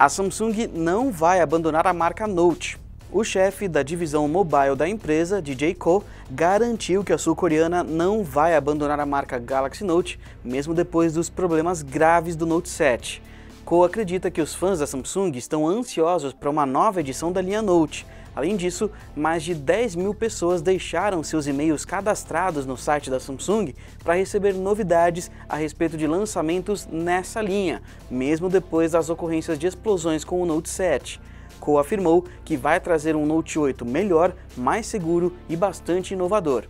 A Samsung não vai abandonar a marca Note. O chefe da divisão mobile da empresa, DJ Ko, garantiu que a sul-coreana não vai abandonar a marca Galaxy Note, mesmo depois dos problemas graves do Note 7. Ko acredita que os fãs da Samsung estão ansiosos para uma nova edição da linha Note. Além disso, mais de 10 mil pessoas deixaram seus e-mails cadastrados no site da Samsung para receber novidades a respeito de lançamentos nessa linha, mesmo depois das ocorrências de explosões com o Note 7. Co afirmou que vai trazer um Note 8 melhor, mais seguro e bastante inovador.